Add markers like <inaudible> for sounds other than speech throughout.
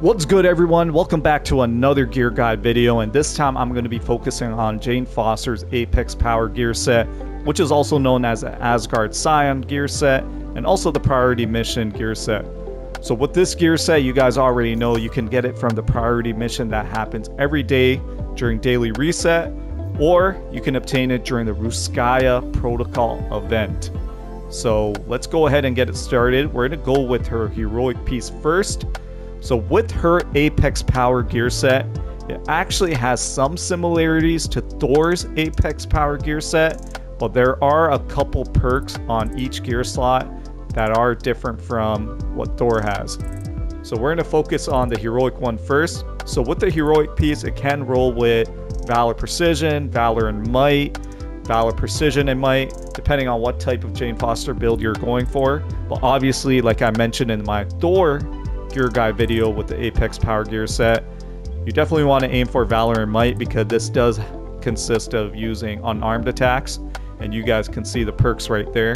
What's good everyone? Welcome back to another gear guide video and this time I'm going to be focusing on Jane Foster's Apex Power gear set, which is also known as the Asgard Scion gear set and also the Priority Mission gear set. So with this gear set, you guys already know you can get it from the Priority Mission that happens every day during Daily Reset or you can obtain it during the Ruskaya Protocol event. So let's go ahead and get it started. We're going to go with her heroic piece first so with her Apex Power gear set, it actually has some similarities to Thor's Apex Power gear set, but there are a couple perks on each gear slot that are different from what Thor has. So we're going to focus on the heroic one first. So with the heroic piece, it can roll with Valor Precision, Valor and Might, Valor Precision and Might, depending on what type of Jane Foster build you're going for. But obviously, like I mentioned in my Thor gear guide video with the Apex Power Gear set. You definitely want to aim for Valor and Might because this does consist of using unarmed attacks and you guys can see the perks right there.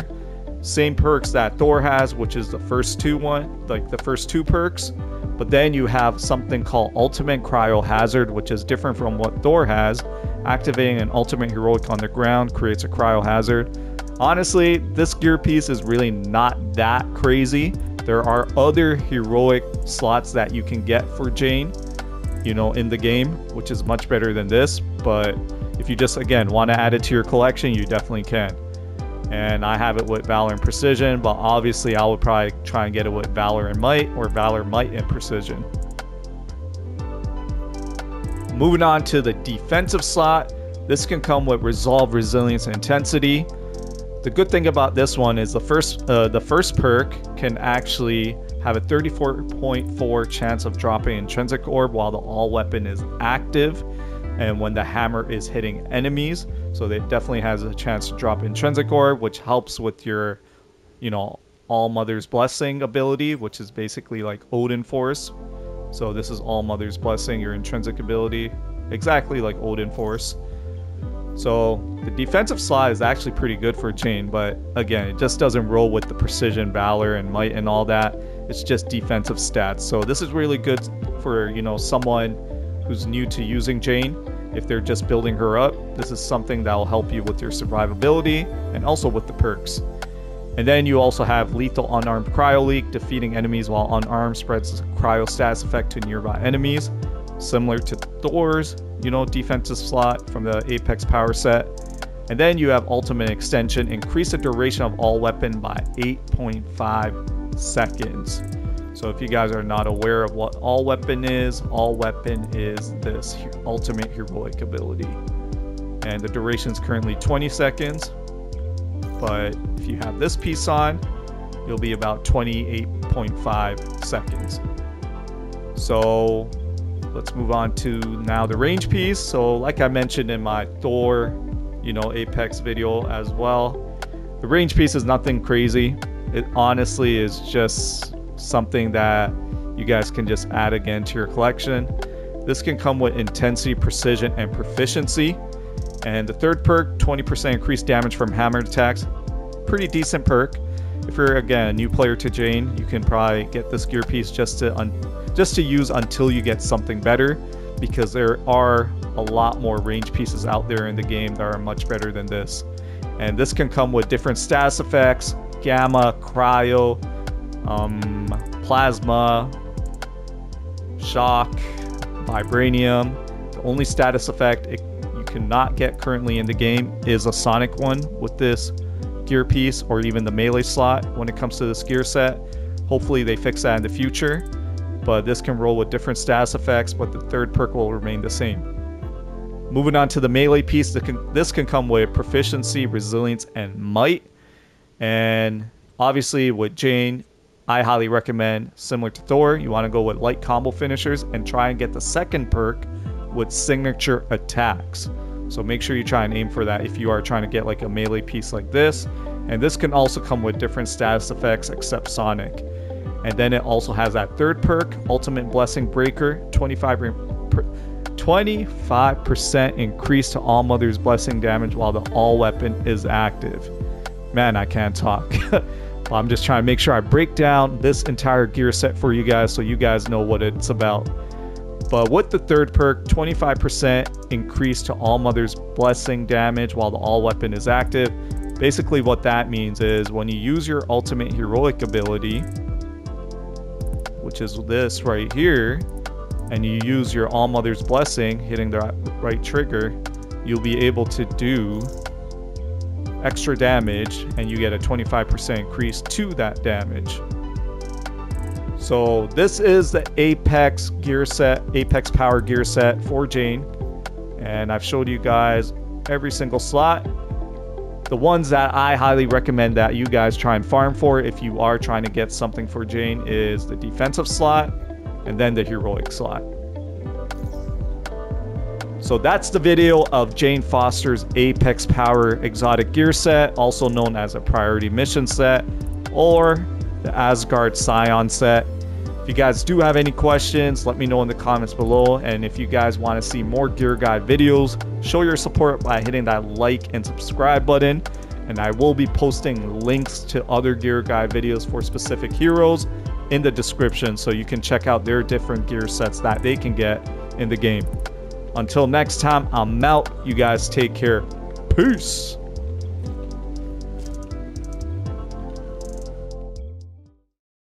Same perks that Thor has, which is the first two one, like the first two perks. But then you have something called Ultimate Cryo Hazard, which is different from what Thor has. Activating an Ultimate Heroic on the ground creates a Cryo Hazard. Honestly, this gear piece is really not that crazy. There are other heroic slots that you can get for Jane, you know, in the game, which is much better than this. But if you just, again, want to add it to your collection, you definitely can. And I have it with Valor and Precision, but obviously I would probably try and get it with Valor and Might or Valor, Might, and Precision. Moving on to the defensive slot, this can come with Resolve, Resilience, and Intensity. The good thing about this one is the first uh, the first perk can actually have a 34.4 chance of dropping intrinsic orb while the all weapon is active and when the hammer is hitting enemies. So it definitely has a chance to drop intrinsic orb, which helps with your, you know, all mother's blessing ability, which is basically like Odin force. So this is all mother's blessing, your intrinsic ability, exactly like Odin force. So the defensive slot is actually pretty good for Jane, but again, it just doesn't roll with the precision, valor, and might and all that. It's just defensive stats. So this is really good for, you know, someone who's new to using Jane. If they're just building her up, this is something that will help you with your survivability and also with the perks. And then you also have lethal unarmed cryo leak, defeating enemies while unarmed spreads cryo status effect to nearby enemies, similar to Thor's you know, defensive slot from the Apex power set. And then you have ultimate extension, increase the duration of all weapon by 8.5 seconds. So if you guys are not aware of what all weapon is, all weapon is this ultimate heroic ability. And the duration is currently 20 seconds. But if you have this piece on, you'll be about 28.5 seconds. So let's move on to now the range piece. So like I mentioned in my Thor, you know, Apex video as well, the range piece is nothing crazy. It honestly is just something that you guys can just add again to your collection. This can come with intensity, precision, and proficiency. And the third perk, 20% increased damage from hammer attacks. Pretty decent perk. If you're, again, a new player to Jane, you can probably get this gear piece just to just to use until you get something better because there are a lot more range pieces out there in the game that are much better than this. And this can come with different status effects, gamma, cryo, um, plasma, shock, vibranium. The only status effect it, you cannot get currently in the game is a sonic one with this gear piece or even the melee slot when it comes to this gear set. Hopefully they fix that in the future but this can roll with different status effects, but the third perk will remain the same. Moving on to the melee piece, this can come with proficiency, resilience, and might. And obviously with Jane, I highly recommend, similar to Thor, you want to go with light combo finishers and try and get the second perk with signature attacks. So make sure you try and aim for that if you are trying to get like a melee piece like this. And this can also come with different status effects except Sonic. And then it also has that third perk, Ultimate Blessing Breaker, 25 25% increase to all Mother's Blessing damage while the all weapon is active. Man, I can't talk. <laughs> I'm just trying to make sure I break down this entire gear set for you guys so you guys know what it's about. But with the third perk, 25% increase to All Mother's Blessing damage while the All Weapon is active. Basically what that means is when you use your ultimate heroic ability, which is this right here, and you use your All Mother's Blessing, hitting the right trigger, you'll be able to do extra damage and you get a 25% increase to that damage. So this is the Apex gear set, Apex power gear set for Jane. And I've showed you guys every single slot. The ones that I highly recommend that you guys try and farm for if you are trying to get something for Jane is the defensive slot and then the heroic slot. So that's the video of Jane Foster's Apex Power Exotic Gear Set, also known as a Priority Mission Set, or the Asgard Scion Set. If you guys do have any questions, let me know in the comments below. And if you guys want to see more Gear Guide videos, show your support by hitting that like and subscribe button. And I will be posting links to other Gear Guide videos for specific heroes in the description so you can check out their different gear sets that they can get in the game. Until next time, I'm out. You guys take care. Peace.